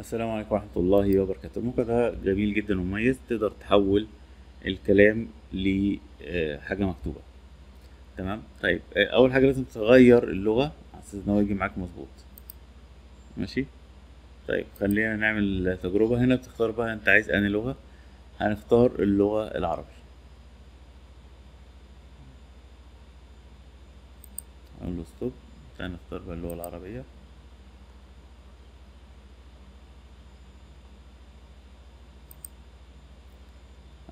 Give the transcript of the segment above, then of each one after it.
السلام عليكم ورحمة الله وبركاته الموقع ده جميل جدا ومميز تقدر تحول الكلام لحاجة مكتوبة تمام طيب آه، أول حاجة لازم تغير اللغة على أساس إن هو يجي معاك مظبوط ماشي طيب خلينا نعمل تجربة هنا بتختار بقى أنت عايز أنهي لغة هنختار اللغة العربي أقول له ستوب تعالى نختار بقى اللغة العربية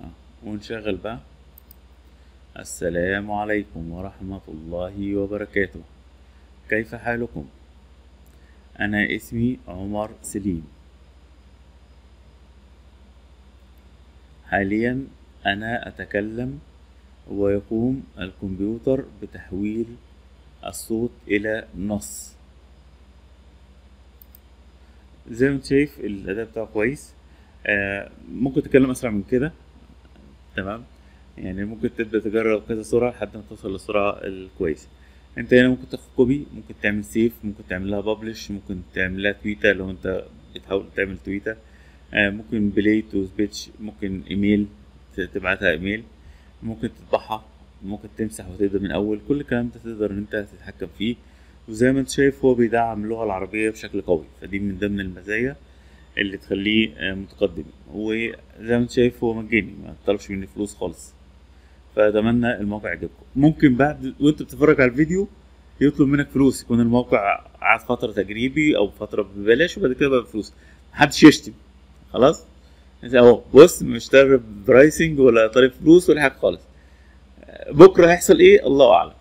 آه، ونشغل بقى. السلام عليكم ورحمة الله وبركاته. كيف حالكم؟ أنا اسمي عمر سليم. حاليا أنا أتكلم ويقوم الكمبيوتر بتحويل الصوت إلى نص. زي ما أنت شايف الأداء بتاعه كويس. آه ممكن تتكلم أسرع من كده. تمام؟ يعني ممكن تبدأ تجرب كذا سرعة لحد ما توصل للسرعة الكويسة. انت هنا ممكن تاخد copy ممكن تعمل save ممكن تعمل لها ممكن تعمل لها تويتة لو انت بتحاول تعمل تويتة آه ممكن play to speech ممكن ايميل تبعتها ايميل ممكن تطبعها ممكن تمسح وتبدأ من أول. كل الكلام ده تقدر إن انت تتحكم فيه. وزي ما انت شايف هو بيدعم اللغة العربية بشكل قوي. فدي من ضمن المزايا. اللي تخليه آه، متقدم. وزي ما انت شايف هو مجاني ما طلبش مني فلوس خالص. فاتمنى الموقع يعجبكم. ممكن بعد وانت بتتفرج على الفيديو يطلب منك فلوس يكون الموقع قعد فترة تجريبي أو فترة ببلاش وبعد كده بقى بفلوس. محدش يشتم. خلاص؟ أهو بص مش طالب برايسنج ولا طالب فلوس ولا حاجة خالص. بكرة هيحصل إيه؟ الله أعلم.